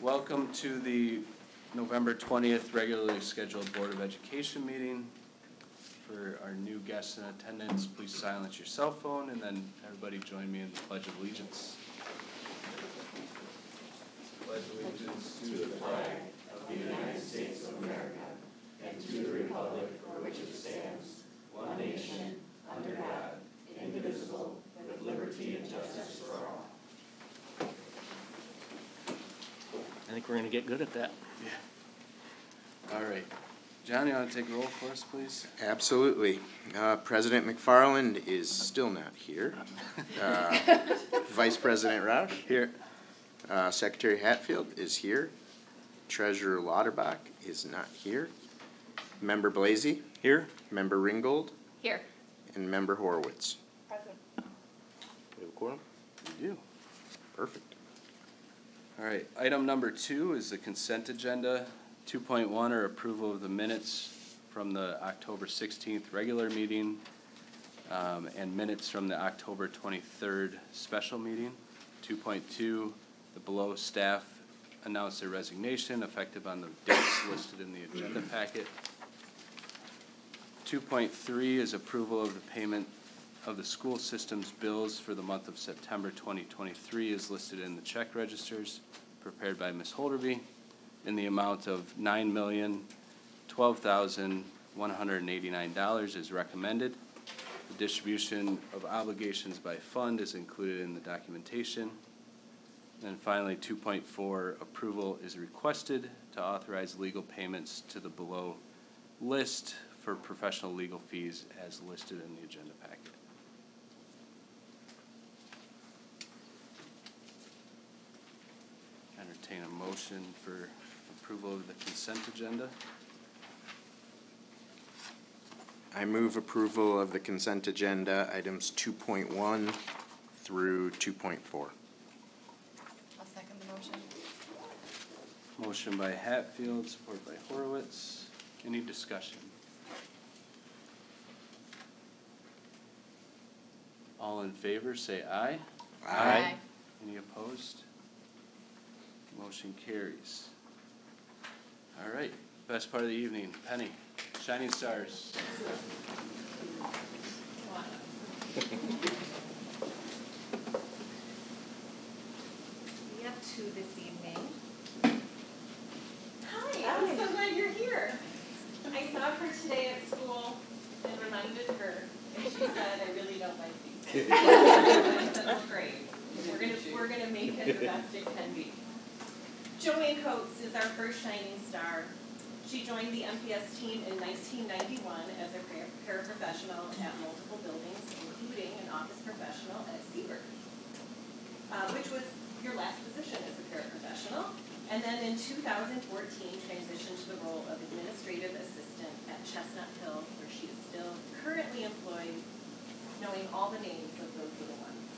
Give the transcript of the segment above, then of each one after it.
Welcome to the November twentieth regularly scheduled Board of Education meeting. For our new guests in attendance, please silence your cell phone and then everybody join me in the Pledge of Allegiance. Pledge of allegiance to the flag of the United States of America and to the republic for which it stands, one nation, under God, indivisible, with liberty and justice for all. I think we're gonna get good at that. Yeah. All right. John, you want to take a roll for us, please? Absolutely. Uh, President McFarland is still not here. Uh, Vice President Rausch, Here. uh, Secretary Hatfield is here. Treasurer Lauderbach is not here. Member Blasy, Here? Member Ringgold, Here. and Member Horowitz. Present. We have a quorum? You do. Perfect. All right, item number two is the consent agenda. Two point one are approval of the minutes from the October sixteenth regular meeting, um, and minutes from the October twenty-third special meeting. Two point two, the below staff announced their resignation effective on the dates listed in the agenda packet. Two point three is approval of the payment of the school system's bills for the month of September twenty twenty-three is listed in the check registers prepared by Ms. Holderby in the amount of nine million, twelve thousand, one hundred and eighty-nine dollars is recommended. The distribution of obligations by fund is included in the documentation. And finally, two point four, approval is requested to authorize legal payments to the below list for professional legal fees as listed in the agenda packet. Entertain a motion for approval of the consent agenda. I move approval of the consent agenda, items two point one through two point four. I'll second the motion. Motion by Hatfield, support by Horowitz. Any discussion? All in favor, say aye. Aye. Any opposed? Motion carries. All right, best part of the evening, Penny, Shining Stars. We have two this evening. Hi, I'm so glad you're here. I saw her today at school and reminded her, and she said, I really don't like these. I said, that's great. We're gonna, we're gonna make it the best it can be. Joanne Coates is our first shining star. She joined the MPS team in nineteen ninety-one as a paraprofessional at multiple buildings, including an office professional at Seaver uh, which was your last position as a paraprofessional. And then in two thousand fourteen, transitioned to the role of administrative assistant at Chestnut Hill, where she is still currently employed, knowing all the names of those little ones.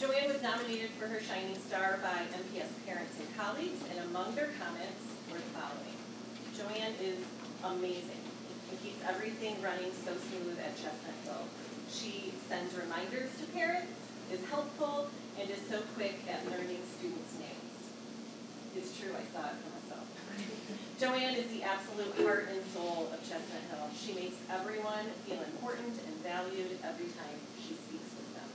Joanne was nominated for her Shining Star by MPS parents and colleagues, and among their comments were the following. Joanne is amazing and keeps everything running so smooth at Chestnut Hill. She sends reminders to parents, is helpful, and is so quick at learning students' names. It's true, I saw it for myself. Joanne is the absolute heart and soul of Chestnut Hill. She makes everyone feel important and valued every time she speaks with them.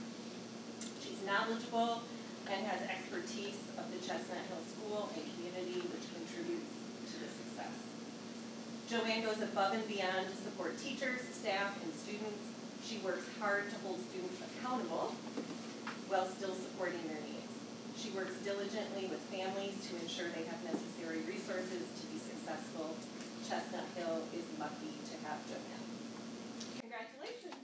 She's knowledgeable and has expertise of the Chestnut Hill School and community, which success. Joanne goes above and beyond to support teachers, staff, and students. She works hard to hold students accountable while still supporting their needs. She works diligently with families to ensure they have necessary resources to be successful. Chestnut Hill is lucky to have Joanne. Congratulations.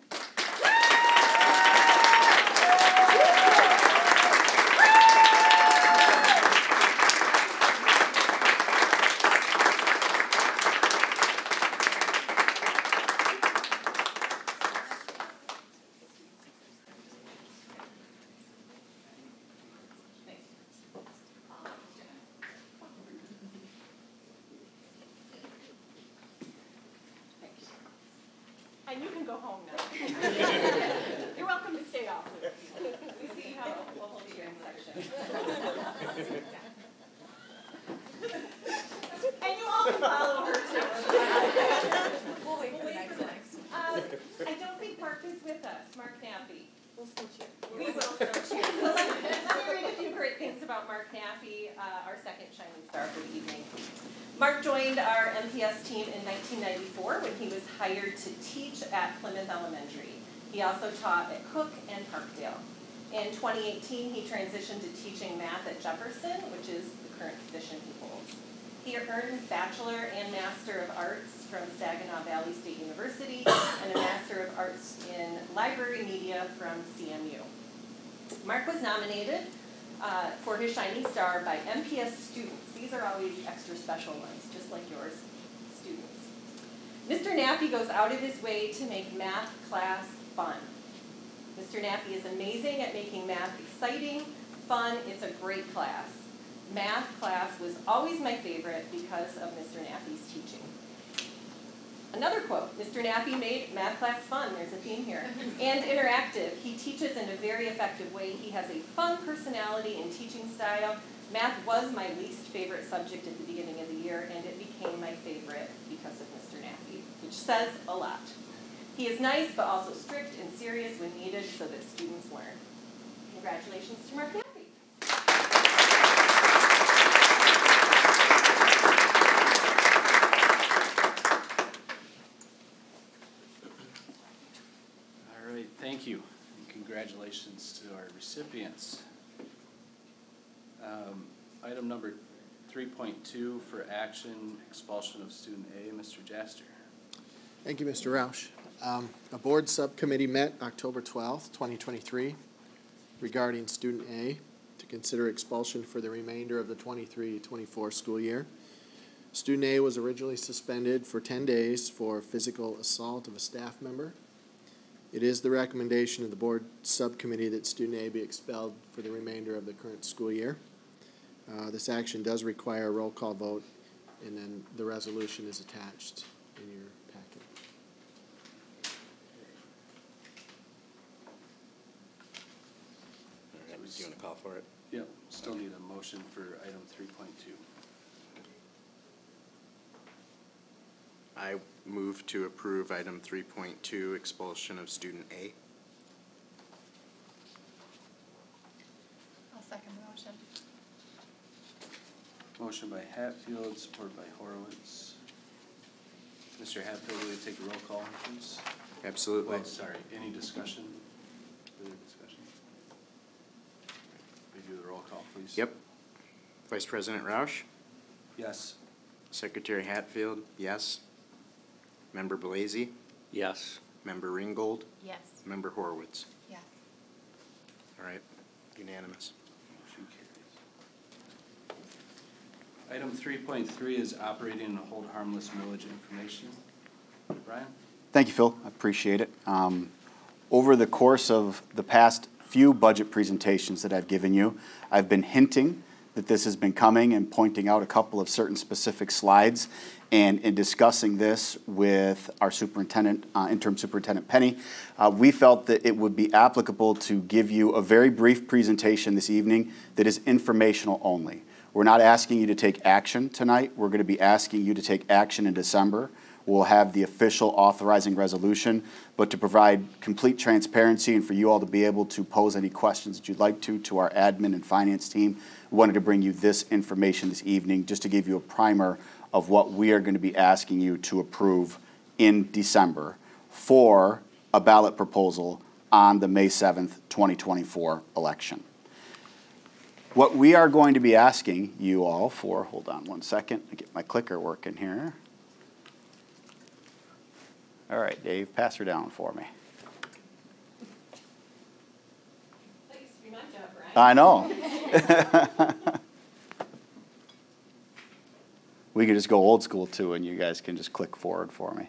And you can go home now. You're welcome to stay also. We see how we'll hold you in section. about Mark Naffy, uh, our second shining star for the evening. Mark joined our MPS team in 1994 when he was hired to teach at Plymouth Elementary. He also taught at Cook and Parkdale. In 2018, he transitioned to teaching math at Jefferson, which is the current position he holds. He earned his Bachelor and Master of Arts from Saginaw Valley State University and a Master of Arts in Library Media from CMU. Mark was nominated uh, for his Shining Star by MPS students. These are always extra special ones, just like yours, students. Mr. Naffy goes out of his way to make math class fun. Mr. Naffy is amazing at making math exciting, fun, it's a great class. Math class was always my favorite because of Mr. Naffy's teaching. Another quote, Mr. Naffy made math class fun, there's a theme here, and interactive. He teaches in a very effective way. He has a fun personality and teaching style. Math was my least favorite subject at the beginning of the year, and it became my favorite because of Mr. Naffy, which says a lot. He is nice, but also strict and serious when needed so that students learn. Congratulations to Mark Naffy. All right, thank you, and congratulations to our recipients. Um, Item number three point two for action, expulsion of student A, Mr. Jaster. Thank you, Mr. Rausch. Um, A board subcommittee met October twelfth, twenty twenty-three regarding student A to consider expulsion for the remainder of the 23-24 school year. Student A was originally suspended for ten days for physical assault of a staff member. It is the recommendation of the board subcommittee that student A be expelled for the remainder of the current school year. Uh, this action does require a roll call vote, and then the resolution is attached in your packet. All right, do you wanna call for it? Yep, still need a motion for item three point two. I move to approve item three point two, expulsion of student A. I'll second the motion. Motion by Hatfield, supported by Horowitz. Mr. Hatfield, will you take a roll call, please? Absolutely. Oh, sorry, any discussion? Further discussion? We do the roll call, please. Yep. Vice President Rausch, Yes. Secretary Hatfield, yes. Member Blasy, Yes. Member Ringgold, Yes. Member Horowitz. Yes. All right, unanimous. Motion carries. Item three point three is operating and hold harmless millage information. Brian? Thank you, Phil. I appreciate it. Um, Over the course of the past few budget presentations that I've given you, I've been hinting that this has been coming and pointing out a couple of certain specific slides. And in discussing this with our superintendent, uh, interim superintendent Penny, uh, we felt that it would be applicable to give you a very brief presentation this evening that is informational only. We're not asking you to take action tonight. We're going to be asking you to take action in December. We'll have the official authorizing resolution, but to provide complete transparency and for you all to be able to pose any questions that you'd like to to our admin and finance team, we wanted to bring you this information this evening just to give you a primer of what we are going to be asking you to approve in December for a ballot proposal on the May 7th, 2024 election. What we are going to be asking you all for, hold on one second, I get my clicker working here. All right, Dave, pass her down for me. I know. We could just go old school too, and you guys can just click forward for me.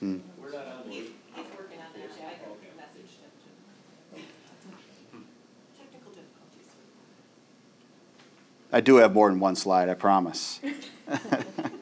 Hmm. He's, he's working on that, yeah, I got a message to him. Technical difficulties. I do have more than one slide, I promise.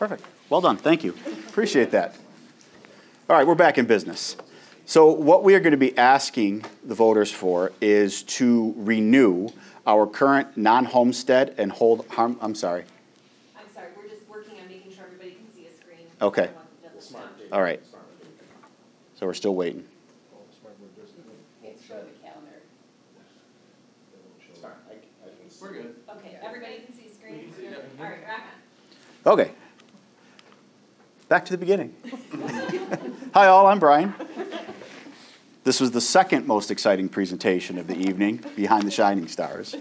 Perfect. Well done. Thank you. Appreciate that. All right, we're back in business. So what we are going to be asking the voters for is to renew our current non-homestead and hold harm, I'm sorry. I'm sorry, we're just working on making sure everybody can see a screen. Okay. Everyone doesn't watch. All right. So we're still waiting. It's for the calendar. We're good. Okay, everybody can see a screen? All right, rock on. Okay. Back to the beginning. Hi, all, I'm Brian. This was the second most exciting presentation of the evening, Behind the Shining Stars.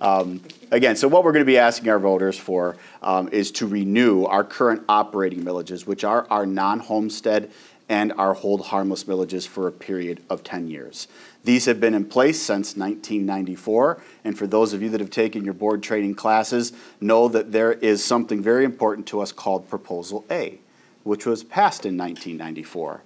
Um, Again, so what we're going to be asking our voters for um, is to renew our current operating millages, which are our non-homestead and our hold harmless millages for a period of 10 years. These have been in place since 1994, and for those of you that have taken your board training classes, know that there is something very important to us called Proposal A, which was passed in 1994.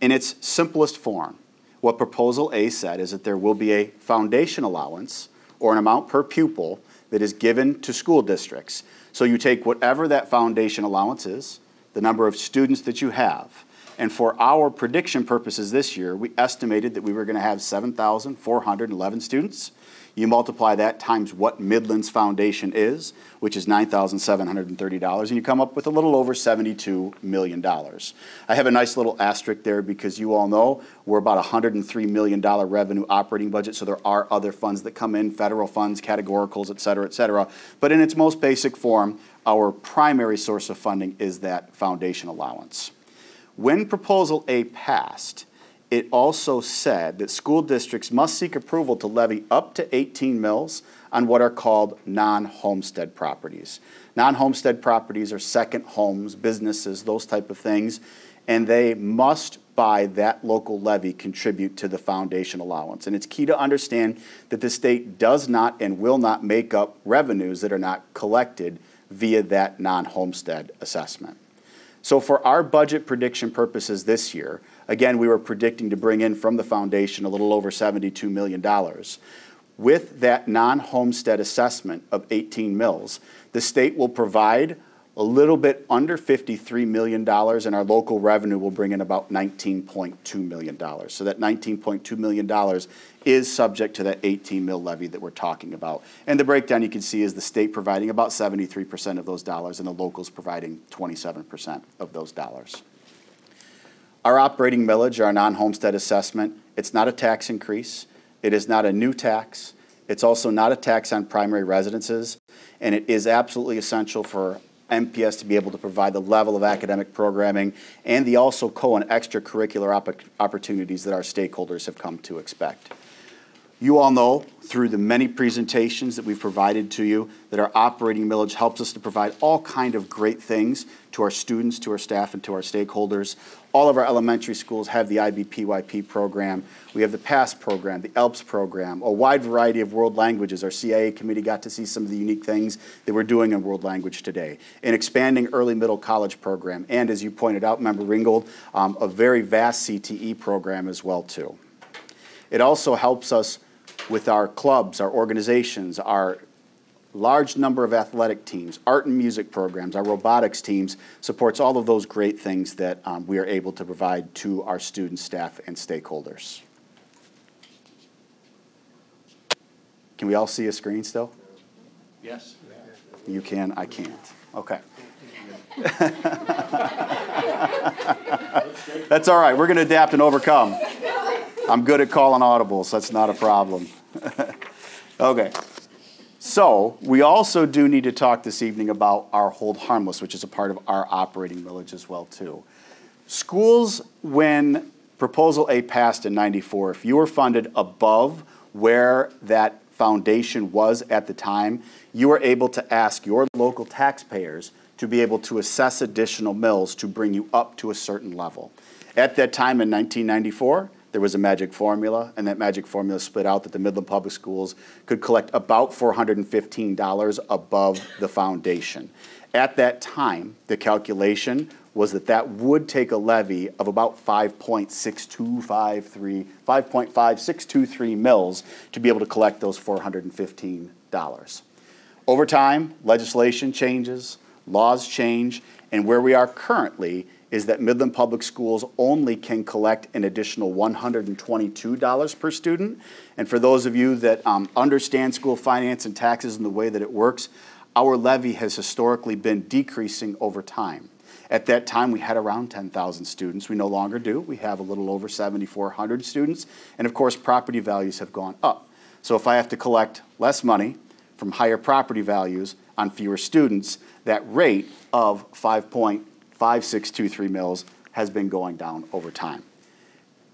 In its simplest form, what Proposal A said is that there will be a foundation allowance or an amount per pupil that is given to school districts. So you take whatever that foundation allowance is, the number of students that you have, and for our prediction purposes this year, we estimated that we were going to have 7,411 students. You multiply that times what Midland's foundation is, which is $9,730, and you come up with a little over $72 million. I have a nice little asterisk there because you all know we're about a $103 million revenue operating budget, so there are other funds that come in, federal funds, categoricals, et cetera, et cetera. But in its most basic form, our primary source of funding is that foundation allowance. When Proposal A passed, it also said that school districts must seek approval to levy up to 18 mills on what are called non-homestead properties. Non-homestead properties are second homes, businesses, those type of things, and they must by that local levy contribute to the foundation allowance. And it's key to understand that the state does not and will not make up revenues that are not collected via that non-homestead assessment. So for our budget prediction purposes this year, again, we were predicting to bring in from the foundation a little over $72 million. With that non-homestead assessment of 18 mills, the state will provide a little bit under $53 million, and our local revenue will bring in about $19.2 million. So that $19.2 million is subject to that 18 mill levy that we're talking about. And the breakdown you can see is the state providing about 73% of those dollars, and the locals providing 27% of those dollars. Our operating millage, our non-homestead assessment, it's not a tax increase. It is not a new tax. It's also not a tax on primary residences. And it is absolutely essential for MPS to be able to provide the level of academic programming and the also co and extracurricular opp- opportunities that our stakeholders have come to expect. You all know through the many presentations that we've provided to you that our operating millage helps us to provide all kind of great things to our students, to our staff, and to our stakeholders. All of our elementary schools have the IBPYP program. We have the PASS program, the ELPS program, a wide variety of world languages. Our CIA committee got to see some of the unique things that we're doing in world language today. An expanding early middle college program, and as you pointed out, Member Ringgold, um, a very vast CTE program as well too. It also helps us with our clubs, our organizations, our large number of athletic teams, art and music programs, our robotics teams, supports all of those great things that um, we are able to provide to our students, staff, and stakeholders. Can we all see a screen still? Yes. You can, I can't. Okay. That's all right. We're going to adapt and overcome. I'm good at calling audibles. That's not a problem. okay. So, we also do need to talk this evening about our hold harmless, which is a part of our operating millage as well too. Schools, when Proposal A passed in 94, if you were funded above where that foundation was at the time, you were able to ask your local taxpayers to be able to assess additional mills to bring you up to a certain level. At that time in 1994, there was a magic formula, and that magic formula split out that the Midland Public Schools could collect about $415 above the foundation. At that time, the calculation was that that would take a levy of about 5.6253, 5.5623 mills to be able to collect those $415. Over time, legislation changes, laws change, And where we are currently is that Midland Public Schools only can collect an additional $122 per student. And for those of you that um, understand school finance and taxes and the way that it works, our levy has historically been decreasing over time. At that time, we had around 10,000 students. We no longer do. We have a little over 7,400 students. And of course, property values have gone up. So if I have to collect less money from higher property values on fewer students, that rate of 5.5623 mills has been going down over time.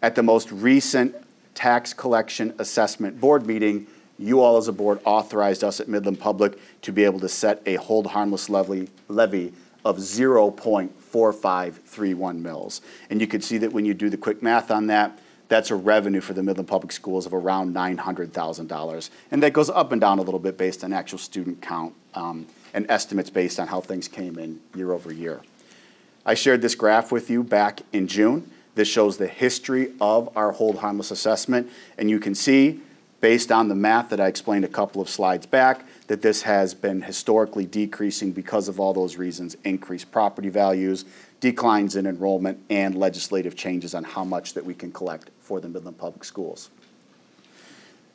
At the most recent tax collection assessment board meeting, you all as a board authorized us at Midland Public to be able to set a hold harmless levy, levy of 0.4531 mills. And you can see that when you do the quick math on that, that's a revenue for the Midland Public Schools of around $900,000. And that goes up and down a little bit based on actual student count um, and estimates based on how things came in year over year. I shared this graph with you back in June. This shows the history of our hold harmless assessment. And you can see, based on the math that I explained a couple of slides back, that this has been historically decreasing because of all those reasons, increased property values, declines in enrollment, and legislative changes on how much that we can collect for the Midland Public Schools.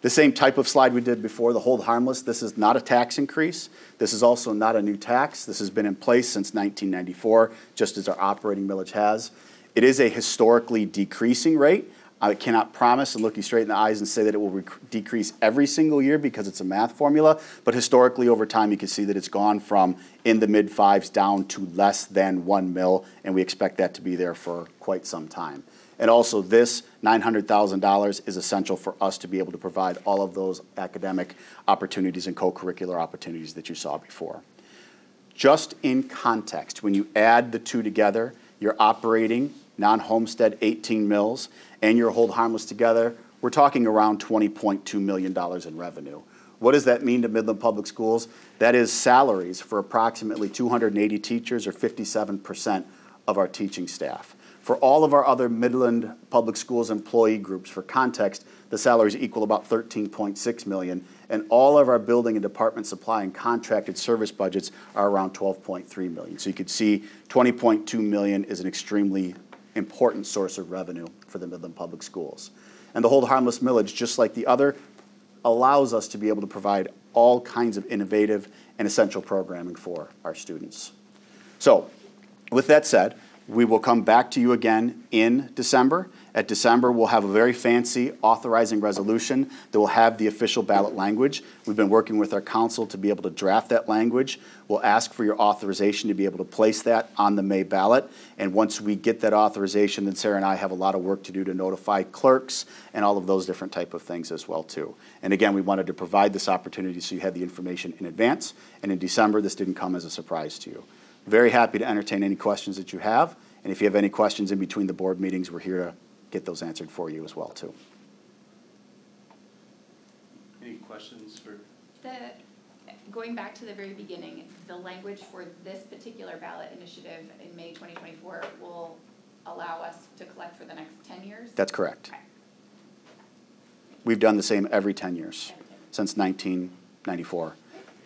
The same type of slide we did before, the hold harmless, this is not a tax increase. This is also not a new tax. This has been in place since 1994, just as our operating millage has. It is a historically decreasing rate. I cannot promise and look you straight in the eyes and say that it will decrease every single year because it's a math formula, but historically over time you can see that it's gone from in the mid fives down to less than one mill, and we expect that to be there for quite some time. And also this $900,000 is essential for us to be able to provide all of those academic opportunities and co-curricular opportunities that you saw before. Just in context, when you add the two together, you're operating non-homestead 18 mills, and your hold harmless together, we're talking around $20.2 million in revenue. What does that mean to Midland Public Schools? That is salaries for approximately 280 teachers or 57% of our teaching staff. For all of our other Midland Public Schools employee groups, for context, the salaries equal about 13.6 million, and all of our building and department supply and contracted service budgets are around 12.3 million. So you can see 20.2 million is an extremely important source of revenue for the Midland Public Schools. And the hold harmless millage, just like the other, allows us to be able to provide all kinds of innovative and essential programming for our students. So, with that said, we will come back to you again in December. At December, we'll have a very fancy authorizing resolution that will have the official ballot language. We've been working with our counsel to be able to draft that language. We'll ask for your authorization to be able to place that on the May ballot. And once we get that authorization, then Sarah and I have a lot of work to do to notify clerks and all of those different type of things as well too. And again, we wanted to provide this opportunity so you had the information in advance. And in December, this didn't come as a surprise to you. Very happy to entertain any questions that you have. And if you have any questions in between the board meetings, we're here to get those answered for you as well, too. Any questions for, The, going back to the very beginning, the language for this particular ballot initiative in May twenty twenty-four will allow us to collect for the next ten years? That's correct. Okay. We've done the same every 10 years, since 1994.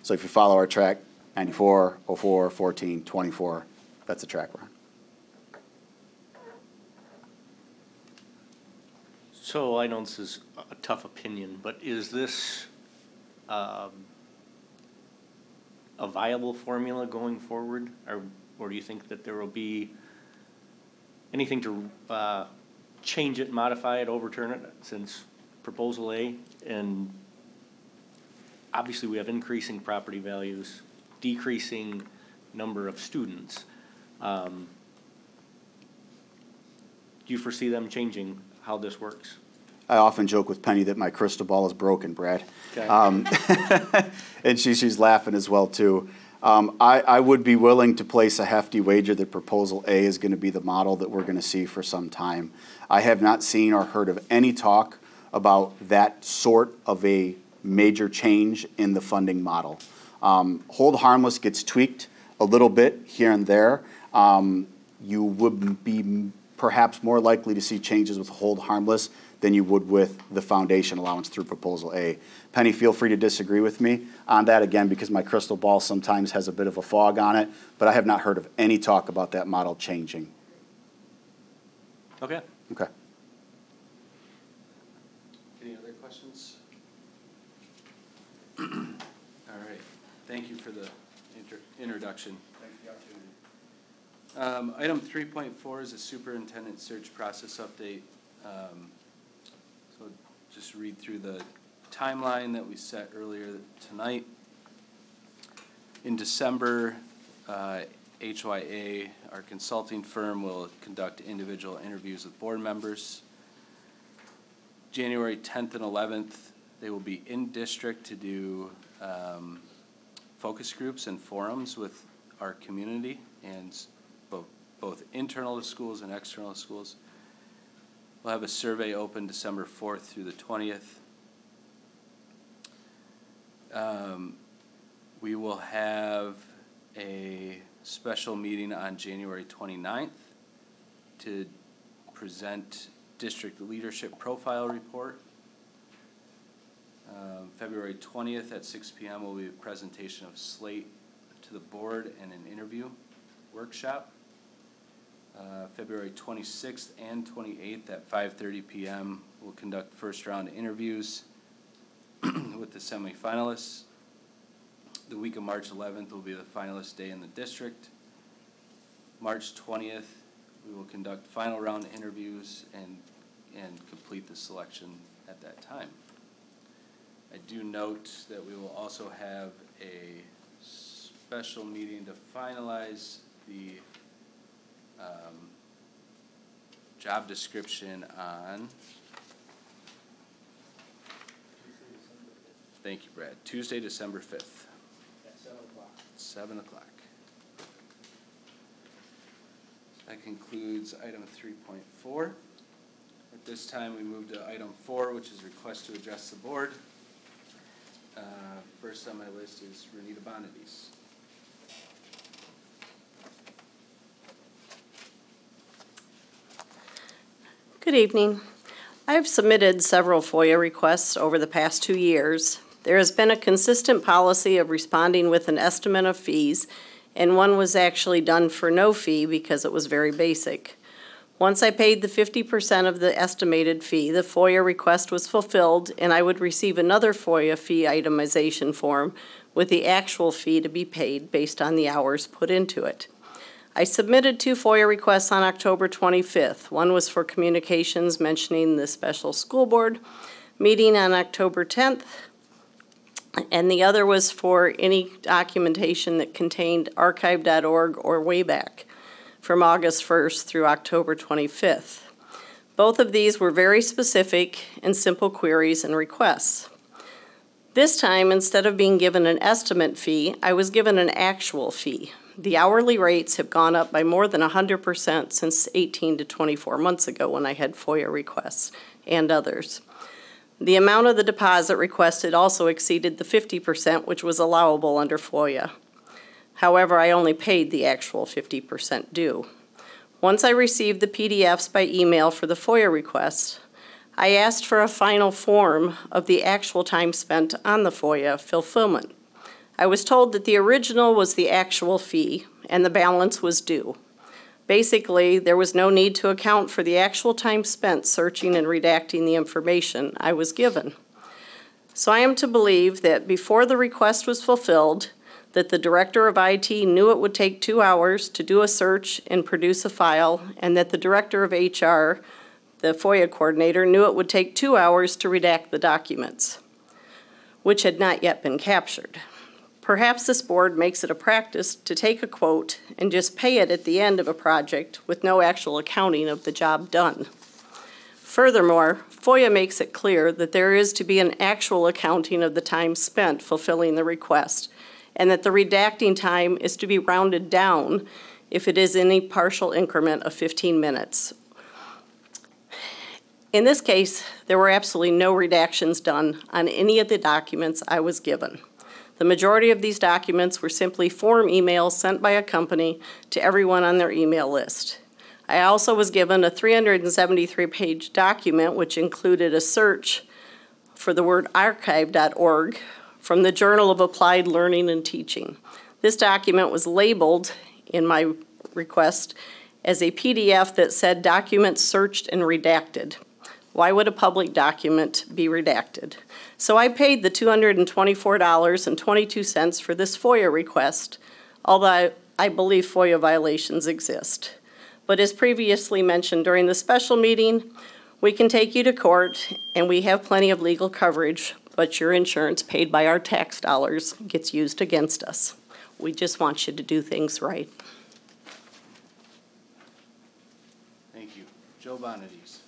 So if you follow our track, 94, 04, 14, 24, that's the track we're on. So I know this is a tough opinion, but is this um, a viable formula going forward? Or, or do you think that there will be anything to uh, change it, modify it, overturn it since proposal A? And obviously, we have increasing property values, decreasing number of students. Um, Do you foresee them changing how this works? I often joke with Penny that my crystal ball is broken, Brad. Okay. Um, and she, she's laughing as well too. Um, I, I would be willing to place a hefty wager that proposal A is going to be the model that we're going to see for some time. I have not seen or heard of any talk about that sort of a major change in the funding model. Um, hold harmless gets tweaked a little bit here and there. Um, you would be perhaps more likely to see changes with hold harmless than you would with the foundation allowance through Proposal A. Penny, feel free to disagree with me on that, again, because my crystal ball sometimes has a bit of a fog on it, but I have not heard of any talk about that model changing. Okay. Okay. Any other questions? Thank you for the introduction. Um, item three point four is a superintendent search process update. Um, So just read through the timeline that we set earlier tonight. In December, uh, HYA, our consulting firm, will conduct individual interviews with board members. January tenth and eleventh, they will be in district to do um, focus groups and forums with our community and both, both internal to schools and external to schools. We'll have a survey open December fourth through the twentieth. Um, We will have a special meeting on January 29th to present district leadership profile report. Um, February twentieth at six P M will be a presentation of slate to the board and an interview workshop. Uh, February twenty-sixth and twenty-eighth at five thirty P M, we'll conduct first round interviews with the semifinalists. The week of March eleventh will be the finalist day in the district. March twentieth, we will conduct final round interviews and, and complete the selection at that time. I do note that we will also have a special meeting to finalize the, um, job description on, thank you, Brad, Tuesday, December fifth. At 7 o'clock. Seven o'clock. That concludes item three point four. At this time, we move to item four, which is request to address the board. Uh, First on my list is Renita Bonadies. Good evening. I have submitted several FOIA requests over the past two years. There has been a consistent policy of responding with an estimate of fees, and one was actually done for no fee because it was very basic. Once I paid the fifty percent of the estimated fee, the FOIA request was fulfilled, and I would receive another FOIA fee itemization form with the actual fee to be paid based on the hours put into it. I submitted two FOIA requests on October 25th. One was for communications mentioning the special school board meeting on October 10th, and the other was for any documentation that contained archive.org or way back from August 1st through October 25th. Both of these were very specific and simple queries and requests. This time, instead of being given an estimate fee, I was given an actual fee. The hourly rates have gone up by more than 100% since 18 to 24 months ago when I had FOIA requests and others. The amount of the deposit requested also exceeded the 50%, which was allowable under FOIA. However, I only paid the actual 50% due. Once I received the PDFs by email for the FOIA requests, I asked for a final form of the actual time spent on the FOIA fulfillment. I was told that the original was the actual fee and the balance was due. Basically, there was no need to account for the actual time spent searching and redacting the information I was given. So I am to believe that before the request was fulfilled, that the director of IT knew it would take two hours to do a search and produce a file, and that the director of HR, the FOIA coordinator, knew it would take two hours to redact the documents, which had not yet been captured. Perhaps this board makes it a practice to take a quote and just pay it at the end of a project with no actual accounting of the job done. Furthermore, FOIA makes it clear that there is to be an actual accounting of the time spent fulfilling the request, and that the redacting time is to be rounded down if it is any partial increment of 15 minutes. In this case, there were absolutely no redactions done on any of the documents I was given. The majority of these documents were simply form emails sent by a company to everyone on their email list. I also was given a 373-page document which included a search for the word archive.org from the Journal of Applied Learning and Teaching. This document was labeled in my request as a PDF that said document searched and redacted. Why would a public document be redacted? So I paid the $224.22 for this FOIA request, although I- I believe FOIA violations exist. But as previously mentioned during the special meeting, we can take you to court and we have plenty of legal coverage, but your insurance paid by our tax dollars gets used against us. We just want you to do things right. Thank you. Joe Bonadies.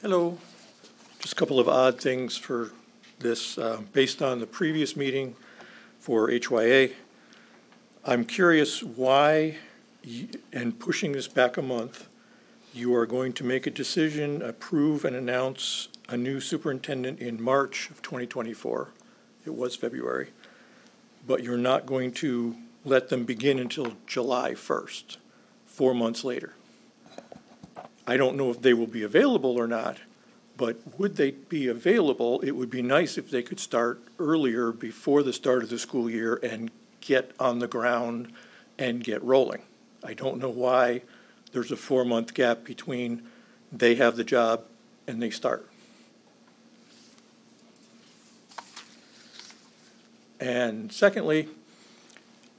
Hello. Just a couple of odd things for this, uh, based on the previous meeting for HYA. I'm curious why, and pushing this back a month, you are going to make a decision, approve and announce a new superintendent in March of 2024. It was February. But you're not going to let them begin until July 1st, four months later. I don't know if they will be available or not, but would they be available? It would be nice if they could start earlier before the start of the school year and get on the ground and get rolling. I don't know why there's a four-month gap between they have the job and they start. And secondly,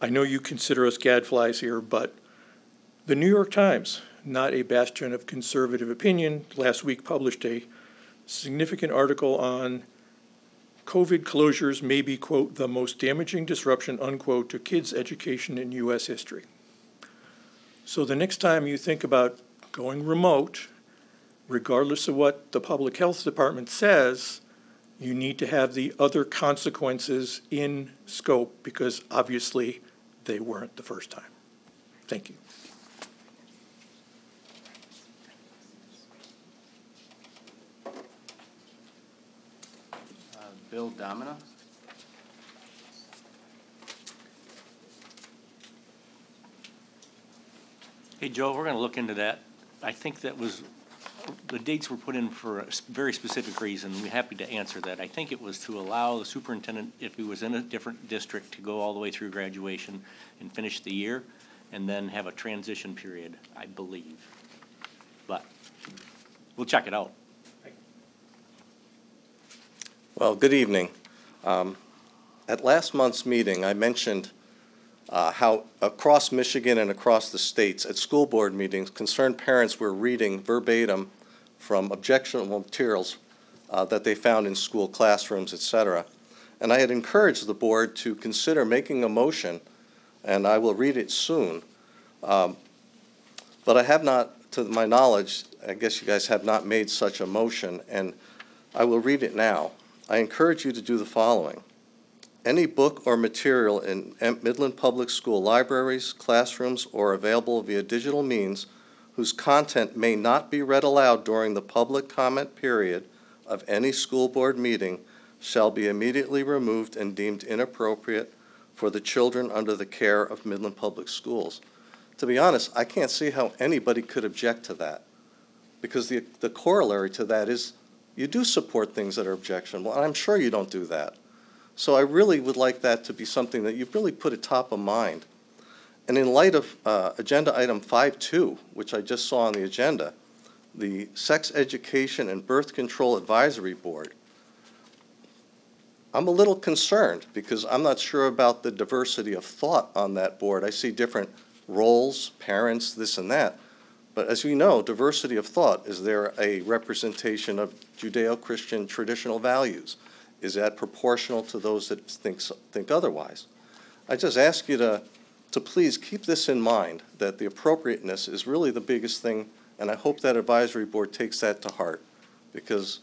I know you consider us gadflies here, but the New York Times, not a bastion of conservative opinion, last week published a significant article on COVID closures may be, quote, the most damaging disruption, unquote, to kids' education in U.S. history. So the next time you think about going remote, regardless of what the public health department says, you need to have the other consequences in scope because obviously they weren't the first time. Thank you. Uh, Bill Domina. Hey, Joe, we're gonna look into that. I think that was, the dates were put in for a very specific reason. We're happy to answer that. I think it was to allow the superintendent, if he was in a different district, to go all the way through graduation and finish the year, and then have a transition period, I believe. But we'll check it out. Well, good evening. Um, At last month's meeting, I mentioned uh, how across Michigan and across the states, at school board meetings, concerned parents were reading verbatim from objectionable materials uh, that they found in school classrooms, et cetera. And I had encouraged the board to consider making a motion, and I will read it soon. Um, But I have not, to my knowledge, I guess you guys have not made such a motion, and I will read it now. I encourage you to do the following. Any book or material in Midland Public School libraries, classrooms, or available via digital means whose content may not be read aloud during the public comment period of any school board meeting shall be immediately removed and deemed inappropriate for the children under the care of Midland Public Schools. To be honest, I can't see how anybody could object to that, because the, the corollary to that is you do support things that are objectionable, and I'm sure you don't do that. So I really would like that to be something that you've really put at top of mind. And in light of uh, Agenda Item 5.2, which I just saw on the agenda, the Sex Education and Birth Control Advisory Board, I'm a little concerned because I'm not sure about the diversity of thought on that board. I see different roles, parents, this and that. But as we know, diversity of thought, is there a representation of Judeo-Christian traditional values? Is that proportional to those that think, think otherwise? I just ask you to, to please keep this in mind, that the appropriateness is really the biggest thing, and I hope that advisory board takes that to heart. Because,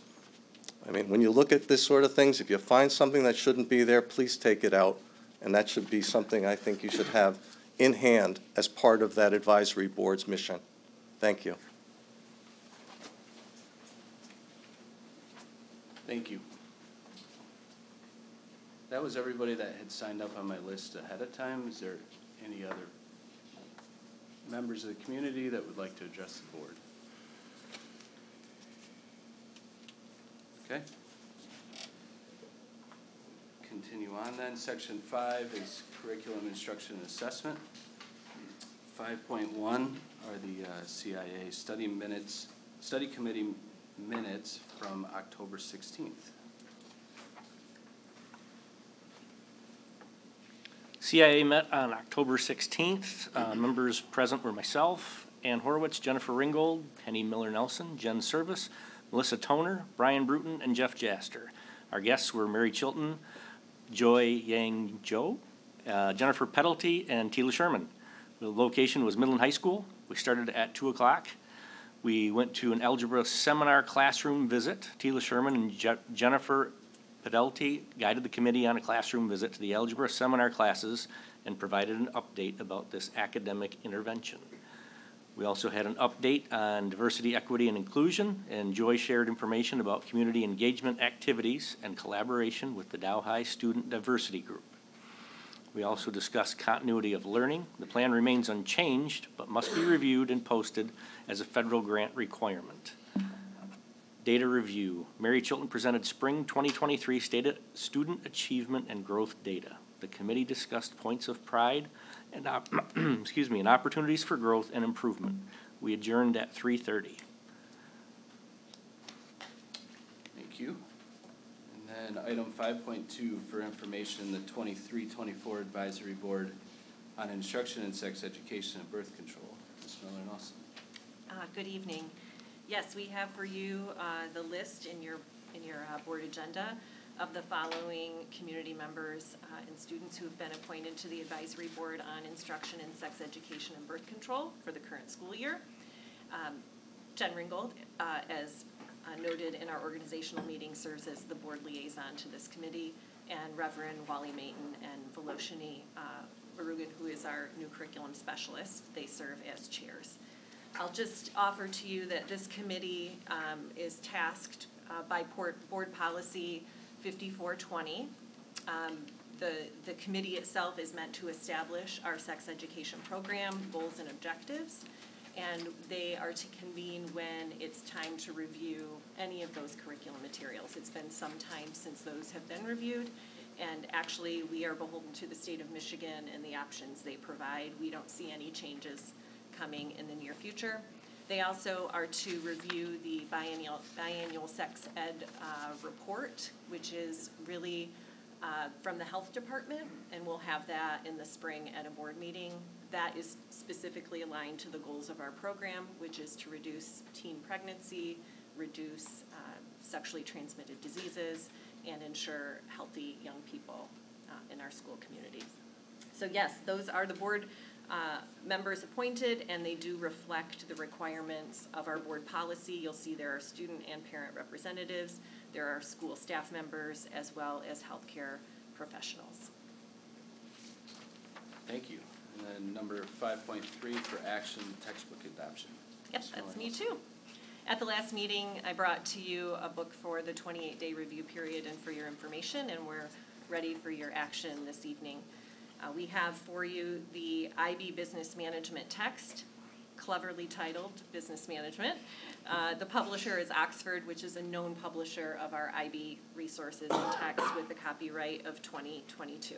I mean, when you look at this sort of things, if you find something that shouldn't be there, please take it out. And that should be something I think you should have in hand as part of that advisory board's mission. Thank you. Thank you. That was everybody that had signed up on my list ahead of time. Is there any other members of the community that would like to address the board? Okay. Continue on then. Section five is curriculum instruction and assessment. Five point one are the uh, CIA study minutes, study committee minutes from October sixteenth. CIA met on October 16th. Uh, Members present were myself, Ann Horowitz, Jennifer Ringgold, Penny Miller-Nelson, Jen Service, Melissa Toner, Brian Bruton, and Jeff Jaster. Our guests were Mary Chilton, Joy Yang Jo, uh, Jennifer Peddlety, and Tila Sherman. The location was Midland High School. We started at 2 o'clock. We went to an algebra seminar classroom visit. Tila Sherman and Je- Jennifer Fidelity guided the committee on a classroom visit to the algebra seminar classes and provided an update about this academic intervention. We also had an update on diversity, equity, and inclusion, and Joy shared information about community engagement activities and collaboration with the Dow High Student Diversity Group. We also discussed continuity of learning. The plan remains unchanged, but must be reviewed and posted as a federal grant requirement. Data review. Mary Chilton presented spring 2023 stated student achievement and growth data. The committee discussed points of pride and, op- excuse me, and opportunities for growth and improvement. We adjourned at 3:30. Thank you. And then item five point two for information, the 23-24 advisory board on instruction in sex education and birth control. Ms. Miller Nelson. Uh, Good evening. Yes, we have for you uh, the list in your, in your uh, board agenda of the following community members uh, and students who have been appointed to the advisory board on instruction in sex education and birth control for the current school year. Um, Jen Ringgold, uh, as uh, noted in our organizational meeting, serves as the board liaison to this committee, and Reverend Wally Mayton and Veloshini uh, Barugan, who is our new curriculum specialist, they serve as chairs. I'll just offer to you that this committee um, is tasked uh, by port, board policy 5420. Um, The, the committee itself is meant to establish our sex education program, goals and objectives. And they are to convene when it's time to review any of those curriculum materials. It's been some time since those have been reviewed. And actually, we are beholden to the state of Michigan and the options they provide. We don't see any changes coming in the near future. They also are to review the biennial, biannual sex ed uh, report, which is really uh, from the health department, and we'll have that in the spring at a board meeting. That is specifically aligned to the goals of our program, which is to reduce teen pregnancy, reduce uh, sexually transmitted diseases, and ensure healthy young people uh, in our school communities. So yes, those are the board uh, members appointed, and they do reflect the requirements of our board policy. You'll see there are student and parent representatives, there are school staff members, as well as healthcare professionals. Thank you. And then number five point three for action textbook adoption. Yep, that's me too. At the last meeting, I brought to you a book for the twenty-eight day review period and for your information, and we're ready for your action this evening. Uh, we have for you the IB Business Management text, cleverly titled Business Management. Uh, the publisher is Oxford, which is a known publisher of our IB resources and text with the copyright of twenty twenty-two.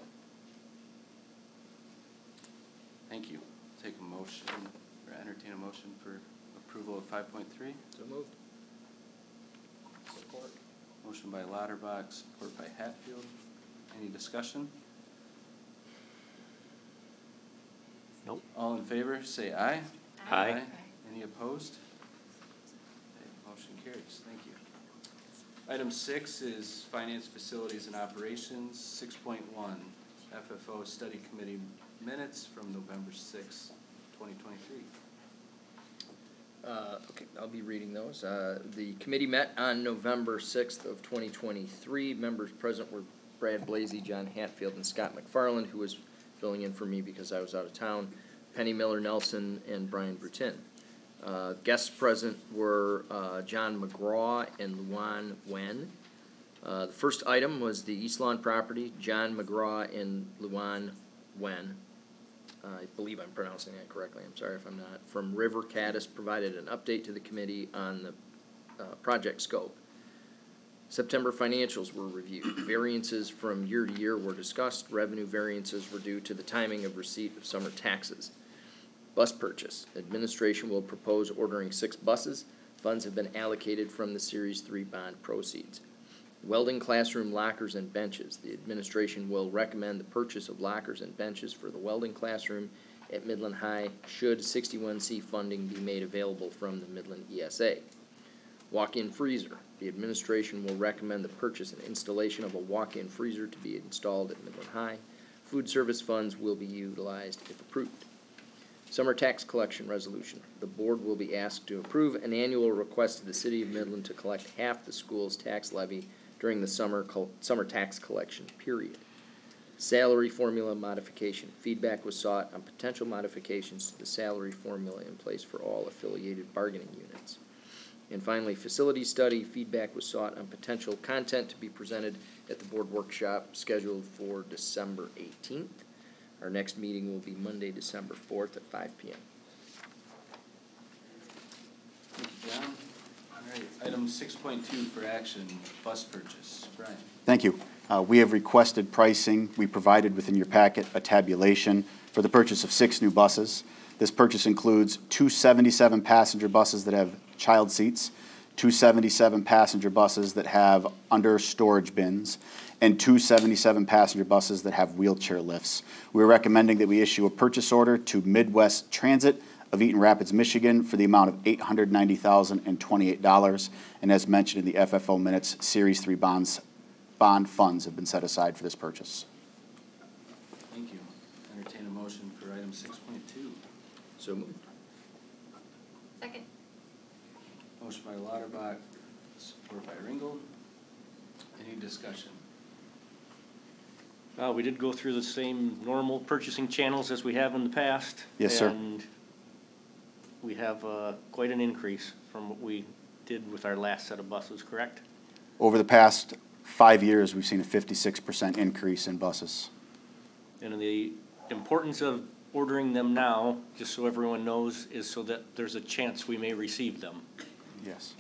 Thank you. Take a motion, or entertain a motion for approval of five point three. So moved. Support. Motion by Lauderbach, support by Hatfield. Any discussion? Nope. All in favor, say aye. Aye. Any opposed? Okay, Motion carries. Thank you. Item six is Finance Facilities and Operations. Six point one, FFO Study Committee Minutes from November sixth, twenty twenty-three. Uh, Okay, I'll be reading those. Uh, The committee met on November sixth of twenty twenty-three. Members present were Brad Blasy, John Hatfield, and Scott McFarland, who was filling in for me because I was out of town, Penny Miller Nelson, and Brian Brutin. Uh, Guests present were uh, John McGraw and Luan Wen. Uh, the first item was the East Lawn property, John McGraw and Luan Wen. I believe I'm pronouncing that correctly, I'm sorry if I'm not. From River Caddis provided an update to the committee on the, uh, project scope. September financials were reviewed. Variances from year to year were discussed. Revenue variances were due to the timing of receipt of summer taxes. Bus purchase. Administration will propose ordering six buses. Funds have been allocated from the Series Three bond proceeds. Welding classroom lockers and benches. The administration will recommend the purchase of lockers and benches for the welding classroom at Midland High should sixty-one C funding be made available from the Midland ESA. Walk-in freezer. The administration will recommend the purchase and installation of a walk-in freezer to be installed at Midland High. Food service funds will be utilized if approved. Summer tax collection resolution. The board will be asked to approve an annual request to the city of Midland to collect half the school's tax levy during the summer, summer tax collection period. Salary formula modification. Feedback was sought on potential modifications to the salary formula in place for all affiliated bargaining units. And finally, facility study, feedback was sought on potential content to be presented at the board workshop scheduled for December eighteenth. Our next meeting will be Monday, December fourth at five P M. Thank you, John. All right, item six point two for action, bus purchase. Brian? Thank you. Uh, We have requested pricing. We provided within your packet a tabulation for the purchase of six new buses. This purchase includes two 77 passenger buses that have child seats, two 77 passenger buses that have under storage bins, and two 77 passenger buses that have wheelchair lifts. We're recommending that we issue a purchase order to Midwest Transit of Eaton Rapids, Michigan for the amount of $890,028. And as mentioned in the FFO minutes, Series 3 bonds, bond funds have been set aside for this purchase. Thank you. Entertain a motion for item six point two. So moved. Second. Motion by Lauderbach, support by Ringgold. Any discussion? Uh, we did go through the same normal purchasing channels as we have in the past. Yes, sir. And we have, uh, quite an increase from what we did with our last set of buses, correct? Over the past five years, we've seen a 56% increase in buses. And the importance of ordering them now, just so everyone knows, is so that there's a chance we may receive them. Yes.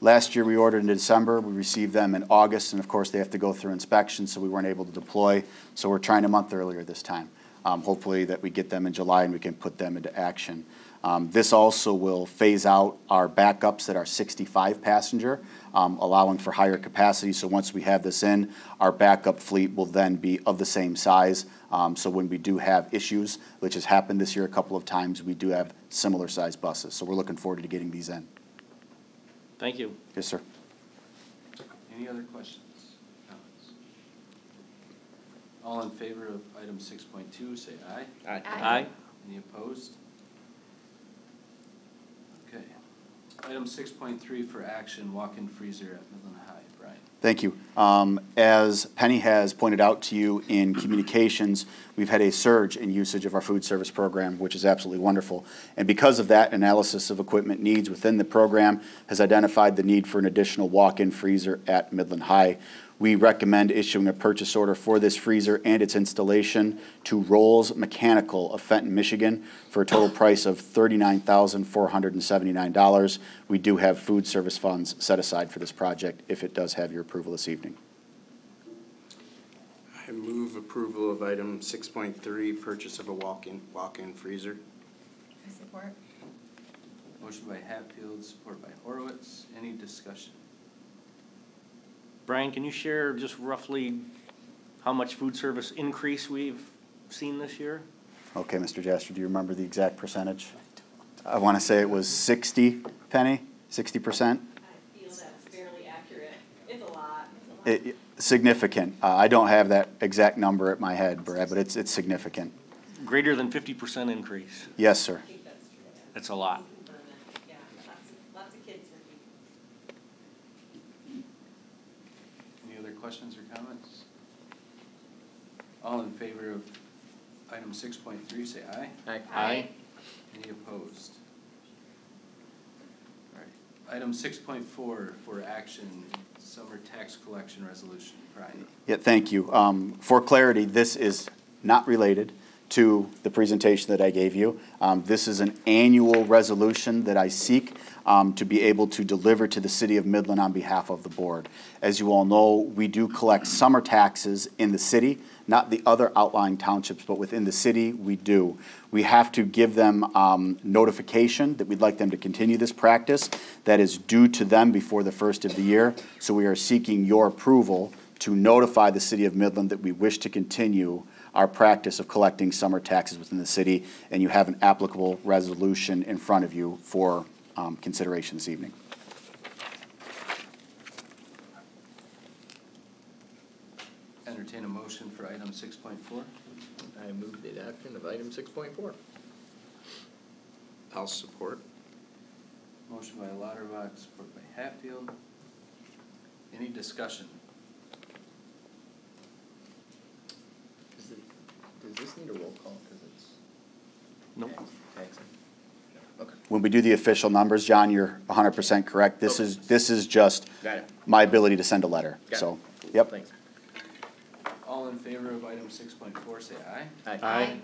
Last year, we ordered in December, we received them in August, and of course, they have to go through inspection, so we weren't able to deploy. So we're trying a month earlier this time. Um, hopefully that we get them in July and we can put them into action. Um, this also will phase out our backups that are sixty-five passenger, um, allowing for higher capacity. So once we have this in, our backup fleet will then be of the same size. Um, so when we do have issues, which has happened this year a couple of times, we do have similar sized buses. So we're looking forward to getting these in. Thank you. Yes, sir. Any other questions, comments? All in favor of item six point two, say aye. Aye. Aye. Any opposed? Okay. Item six point three for action, walk-in freezer at Midland High. Brian? Thank you. Um, As Penny has pointed out to you in communications, we've had a surge in usage of our food service program, which is absolutely wonderful. And because of that, analysis of equipment needs within the program has identified the need for an additional walk-in freezer at Midland High. We recommend issuing a purchase order for this freezer and its installation to Rolls Mechanical of Fenton, Michigan, for a total price of thirty-nine thousand four hundred and seventy-nine dollars. We do have food service funds set aside for this project if it does have your approval this evening. I move approval of item six point three, purchase of a walk-in, walk-in freezer. I support. Motion by Hatfield, support by Horowitz. Any discussion? Brian, can you share just roughly how much food service increase we've seen this year? Okay, Mr. Jasper, do you remember the exact percentage? I want to say it was sixty, Penny, sixty percent? I feel that's fairly accurate. It's a lot. It, significant. Uh, I don't have that exact number at my head, Brad, but it's, it's significant. Greater than fifty percent increase. Yes, sir. I think that's true. That's a lot. Yeah, lots, lots of kids for people. Any other questions or comments? All in favor of item six point three, say aye. Aye. Aye. Any opposed? All right. Item six point four for action, summer tax collection resolution. Brian? Yeah, thank you. Um, For clarity, this is not related to the presentation that I gave you. Um, This is an annual resolution that I seek um, to be able to deliver to the city of Midland on behalf of the board. As you all know, we do collect summer taxes in the city, not the other outlying townships, but within the city, we do. We have to give them um, notification that we'd like them to continue this practice that is due to them before the first of the year. So we are seeking your approval to notify the city of Midland that we wish to continue our practice of collecting summer taxes within the city, and you have an applicable resolution in front of you for um, consideration this evening. Entertain a motion for item six point four. I move the adoption of item six point four. I'll support. Motion by Lauderbach, support by Hatfield. Any discussion? Does it, does this need a roll call, cause it's? Nope. Taxing. Okay. When we do the official numbers, John, you're hundred percent correct. This is, this is just my ability to send a letter, Got it. so, yep. Thanks. All in favor of item six point four, say aye. Aye. Aye. Aye.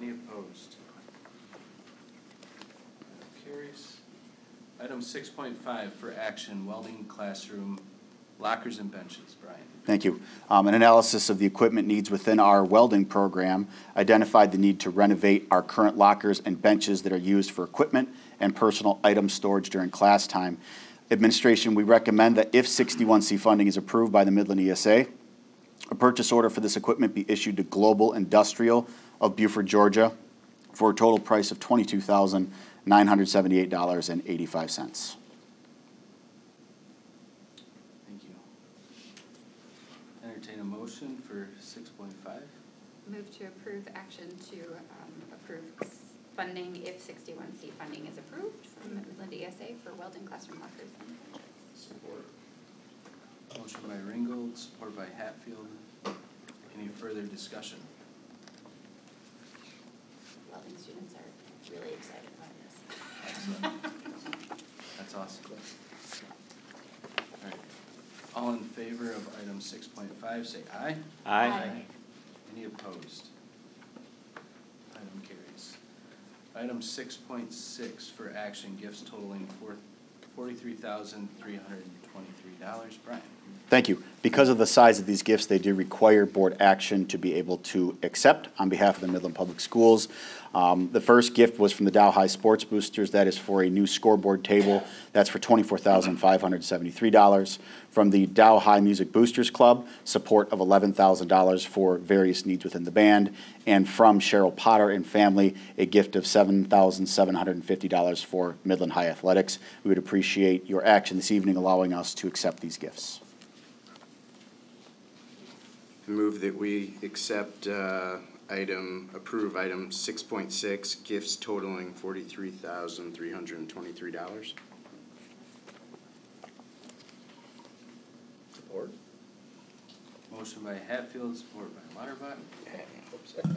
Any opposed? Carries. Item six point five for action, welding classroom, Lockers and benches, Brian. Thank you. Um, an analysis of the equipment needs within our welding program identified the need to renovate our current lockers and benches that are used for equipment and personal item storage during class time. Administration, we recommend that if 61C funding is approved by the Midland ESA, a purchase order for this equipment be issued to Global Industrial of Buford, Georgia, for a total price of $22,978.85. Move to approve action to um, approve funding if sixty-one C funding is approved from Midland ESA for welding classroom lockers. Support. Motion by Ringgold, support by Hatfield. Any further discussion? Welding students are really excited about this. That's awesome. All right. All in favor of item six point five, say aye. Aye. Any opposed? Item carries. Item six point six for action, gifts totaling four, forty-three thousand, three hundred twenty-three dollars. Brian? Thank you. Because of the size of these gifts, they do require board action to be able to accept on behalf of the Midland Public Schools. Um, The first gift was from the Dow High Sports Boosters. That is for a new scoreboard table. That's for twenty-four thousand five hundred seventy-three dollars. From the Dow High Music Boosters Club, support of eleven thousand dollars for various needs within the band. And from Cheryl Potter and family, a gift of seven thousand seven hundred and fifty dollars for Midland High Athletics. We would appreciate your action this evening allowing us to accept these gifts. Move that we accept, uh, item, approve item six point six, gifts totaling forty-three thousand, three hundred and twenty-three dollars. Support? Motion by Hatfield, support by Lauderbach.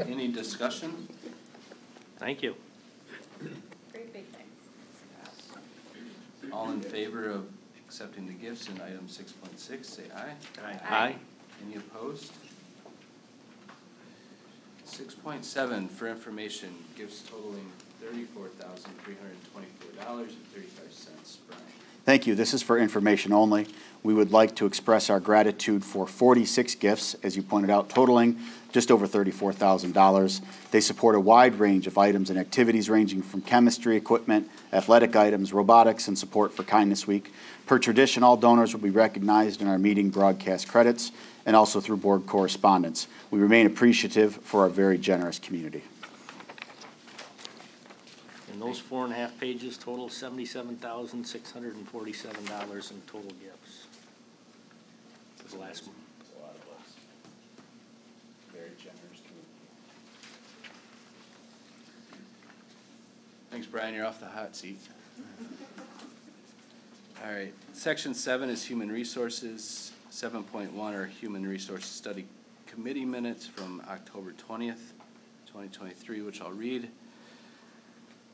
Any discussion? Thank you. Great big thanks. All in favor of accepting the gifts in item six point six, say aye. Aye. Aye. Any opposed? Six point seven for information, gifts totaling thirty-four thousand, three hundred and twenty-four dollars and thirty-five cents. Brian? Thank you. This is for information only. We would like to express our gratitude for 46 gifts, as you pointed out, totaling just over $34,000. They support a wide range of items and activities ranging from chemistry equipment, athletic items, robotics, and support for Kindness Week. Per tradition, all donors will be recognized in our meeting broadcast credits and also through board correspondence. We remain appreciative for our very generous community. And those four and a half pages total seventy-seven thousand, six hundred and forty-seven dollars in total gifts. The last one. A lot of us. Very generous community. Thanks, Brian, you're off the hot seat. All right, section seven is human resources. Seven point one are human resource study committee minutes from October twentieth, twenty twenty-three, which I'll read.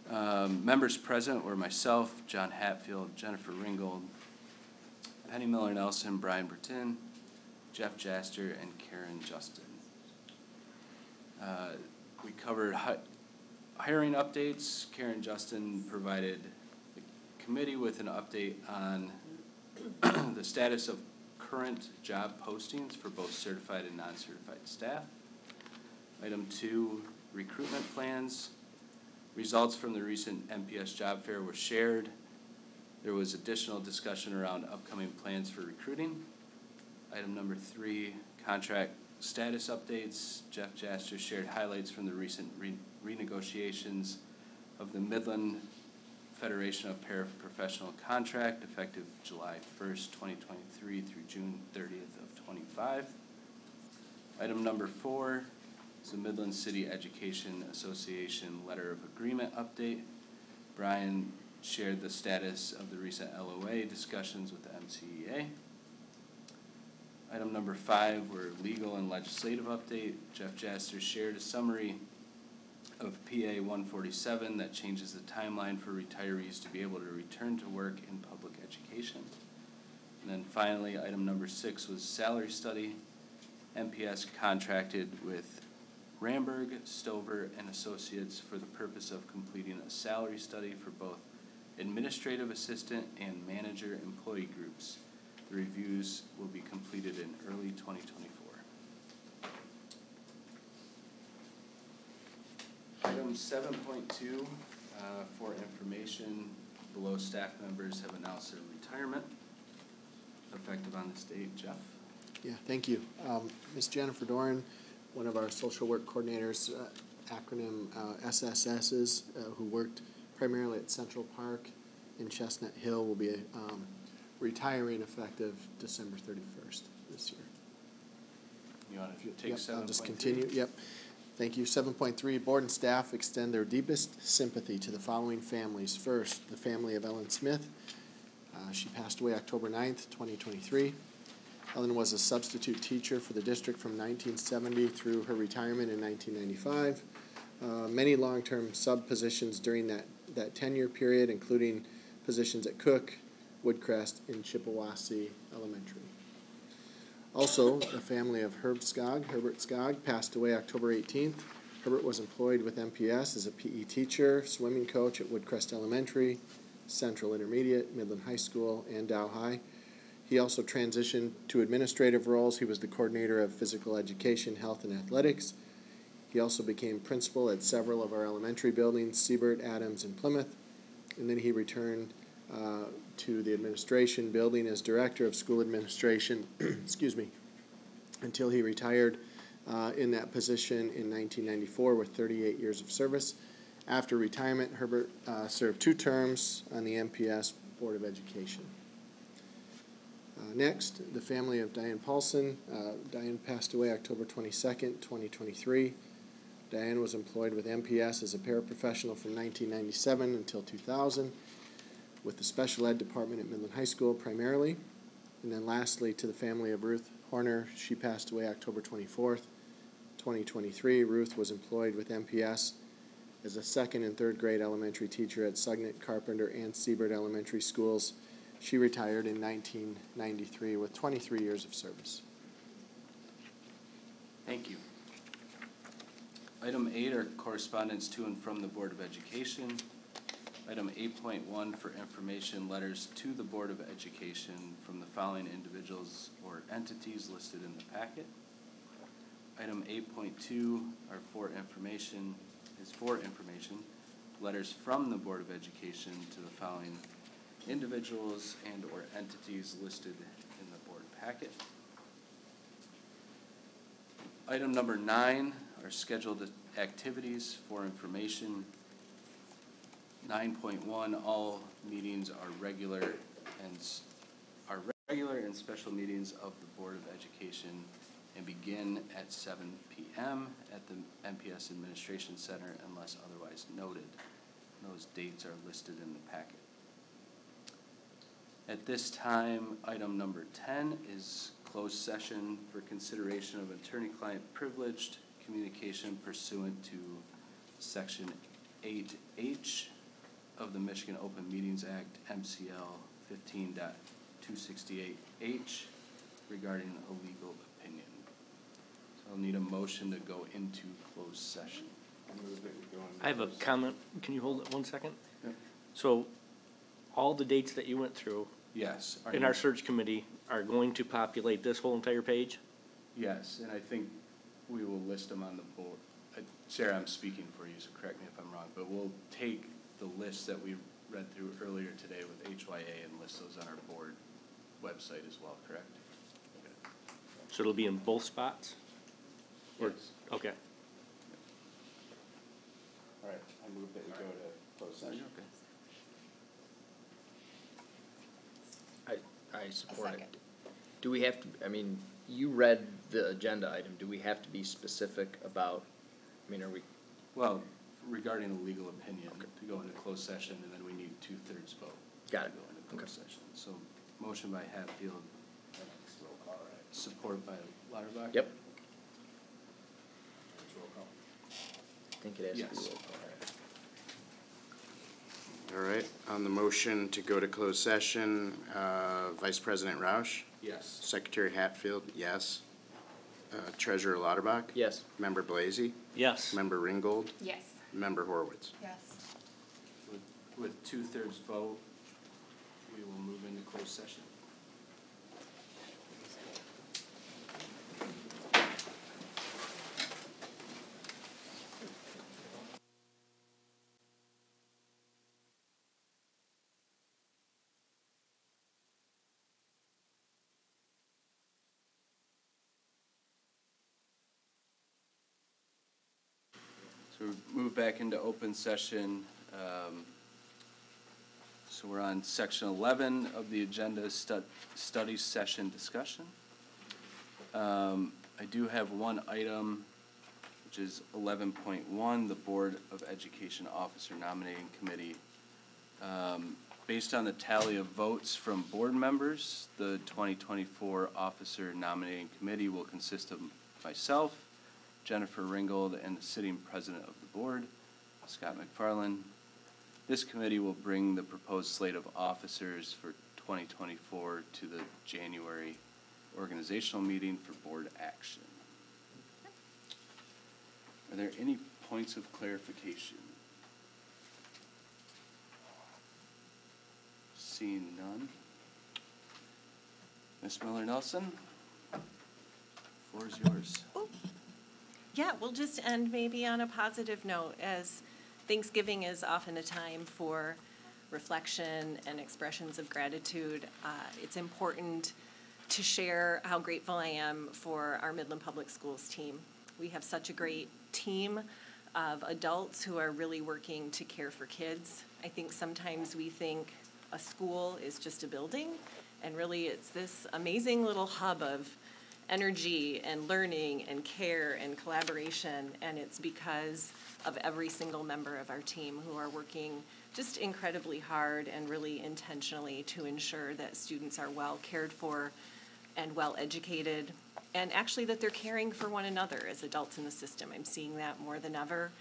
Um, members present were myself, John Hatfield, Jennifer Ringgold, Penny Miller Nelson, Brian Burton, Jeff Jaster, and Karen Justin. Uh, We covered hiring updates. Karen Justin provided the committee with an update on the status of current job postings for both certified and non-certified staff. Item two, recruitment plans. Results from the recent MPS job fair were shared. There was additional discussion around upcoming plans for recruiting. Item number three, contract status updates. Jeff Jaster shared highlights from the recent re- renegotiations of the Midland Federation of Paraprofessional Contract effective July first, twenty twenty-three through June thirtieth of twenty-five. Item number four is the Midland City Education Association Letter of Agreement update. Brian shared the status of the recent LOA discussions with the MCEA. Item number five were legal and legislative update. Jeff Jaster shared a summary of PA one forty-seven that changes the timeline for retirees to be able to return to work in public education. And then finally, item number six was salary study. MPS contracted with Ramberg, Stover, and Associates for the purpose of completing a salary study for both administrative assistant and manager employee groups. The reviews will be completed in early twenty twenty-four. Item seven point two, uh, for information, below staff members have announced their retirement effective on this date. Jeff? Yeah, thank you. Um, Ms. Jennifer Doran, one of our social work coordinators, uh, acronym uh, SSSs, uh, who worked primarily at Central Park in Chestnut Hill, will be um, retiring effective December thirty-first this year. You want, take Yep, seven I'll just continue, yep. Thank you. Seven point three, board and staff extend their deepest sympathy to the following families. First, the family of Ellen Smith. Uh, she passed away October 9th, twenty twenty-three. Ellen was a substitute teacher for the district from nineteen seventy through her retirement in nineteen ninety-five. Uh, many long-term sub positions during that, that ten-year period, including positions at Cook, Woodcrest, and Chippewassee Elementary. Also, the family of Herb Skog, Herbert Skog, passed away October eighteenth. Herbert was employed with MPS as a PE teacher, swimming coach at Woodcrest Elementary, Central Intermediate, Midland High School, and Dow High. He also transitioned to administrative roles. He was the coordinator of physical education, health, and athletics. He also became principal at several of our elementary buildings, Siebert, Adams, and Plymouth. And then he returned uh, to the administration building as director of school administration, excuse me, until he retired uh, in that position in 1994 with 38 years of service. After retirement, Herbert uh, served two terms on the MPS Board of Education. Uh, Next, the family of Diane Paulson. Uh, Diane passed away October 22nd, 2023. Diane was employed with MPS as a paraprofessional from 1997 until 2000 with the special ed department at Midland High School primarily. And then lastly, to the family of Ruth Horner, she passed away October twenty-fourth, twenty twenty-three. Ruth was employed with MPS as a second and third grade elementary teacher at Sugnet, Carpenter, and Siebert Elementary Schools. She retired in nineteen ninety-three with twenty-three years of service. Thank you. Item eight are correspondence to and from the Board of Education. Item eight point one for information, letters to the Board of Education from the following individuals or entities listed in the packet. Item eight point two are for information, is for information, letters from the Board of Education to the following individuals and/or entities listed in the board packet. Item number nine are scheduled activities for information. Nine point one, all meetings are regular and, are regular and special meetings of the Board of Education and begin at seven P M at the MPS Administration Center unless otherwise noted. Those dates are listed in the packet. At this time, item number ten is closed session for consideration of attorney-client privileged communication pursuant to section eight H of the Michigan Open Meetings Act, MCL 15.2 two sixty-eight H regarding a legal opinion. So I'll need a motion to go into closed session. I have a comment, can you hold it one second? Yep. So, all the dates that you went through Yes. are in our search committee are going to populate this whole entire page? Yes, and I think we will list them on the board. Uh, Sarah, I'm speaking for you, so correct me if I'm wrong, but we'll take the list that we read through earlier today with HYA and list those on our board website as well, correct? Okay. So it'll be in both spots? Or- Yes. Okay. All right, I move that we go to closed session. I, I support it. Do we have to, I mean, you read the agenda item, do we have to be specific about, I mean, are we, Well, regarding the legal opinion, to go into closed session, and then we need two-thirds vote. Got to. Go into Okay. closed session. So, motion by Hatfield, support by Lauderbach? yep? I think it has to be Yes. roll call. All right, on the motion to go to closed session, uh, Vice President Rausch, Yes. Secretary Hatfield, yes. Uh, Treasurer Lauderbach? Yes. Member Blasy? Yes. Member Ringgold? Yes. Member Horowitz? Yes. With, with two-thirds vote, we will move into closed session. So we move back into open session. um, So we're on section eleven of the agenda, stu- study session discussion. Um, I do have one item, which is eleven point one, the Board of Education Officer Nominating Committee. Um, Based on the tally of votes from board members, the twenty twenty-four Officer Nominating Committee will consist of myself, Jennifer Ringgold, and the sitting president of the board, Scott McFarland. This committee will bring the proposed slate of officers for 2024 to the January organizational meeting for board action. Are there any points of clarification? Seeing none. Ms. Miller Nelson? Floor is yours. Yeah, we'll just end maybe on a positive note, as Thanksgiving is often a time for reflection and expressions of gratitude. Uh, It's important to share how grateful I am for our Midland Public Schools team. We have such a great team of adults who are really working to care for kids. I think sometimes we think a school is just a building, and really it's this amazing little hub of energy and learning and care and collaboration, and it's because of every single member of our team who are working just incredibly hard and really intentionally to ensure that students are well cared for and well educated, and actually that they're caring for one another as adults in the system. I'm seeing that more than ever.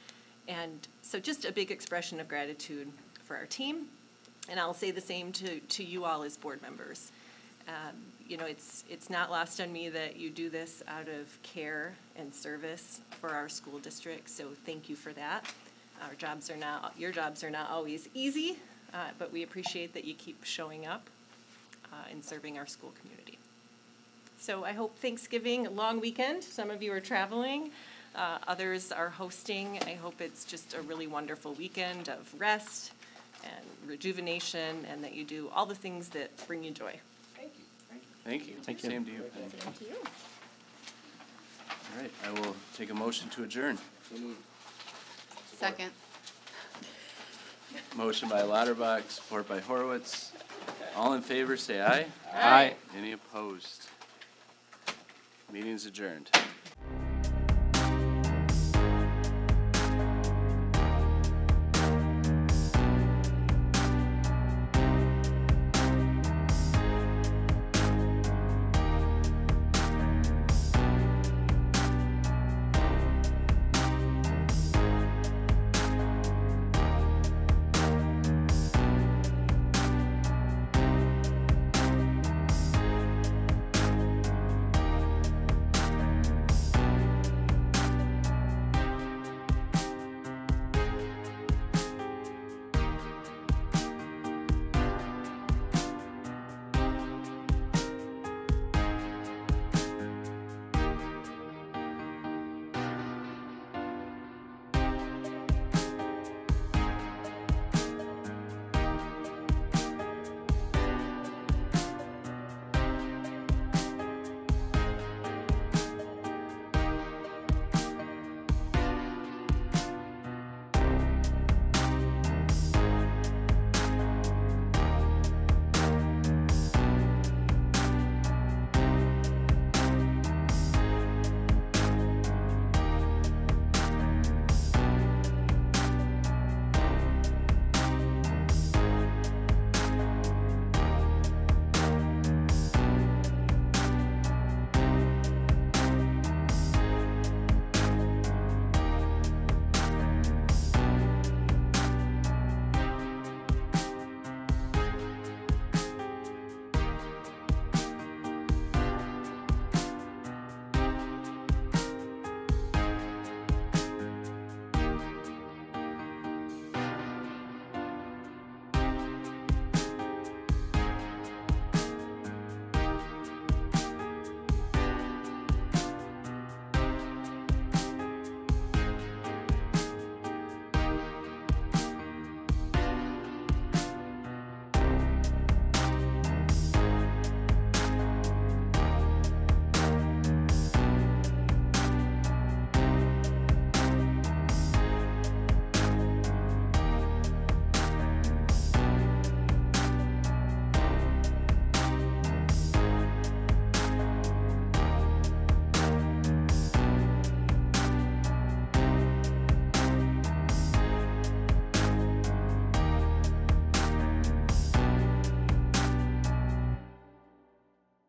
And so just a big expression of gratitude for our team, and I'll say the same to, to you all as board members. Um, You know, it's, it's not lost on me that you do this out of care and service for our school district, so thank you for that. Our jobs are not, your jobs are not always easy, uh, but we appreciate that you keep showing up uh, and serving our school community. So I hope Thanksgiving, long weekend, some of you are traveling, uh, others are hosting. I hope it's just a really wonderful weekend of rest and rejuvenation, and that you do all the things that bring you joy. Thank you. Thank you. Same to you, Penny. Thank you. All right, I will take a motion to adjourn. Second. Motion by Lauderbach, support by Horowitz. All in favor, say aye. Aye. Any opposed? Meeting is adjourned.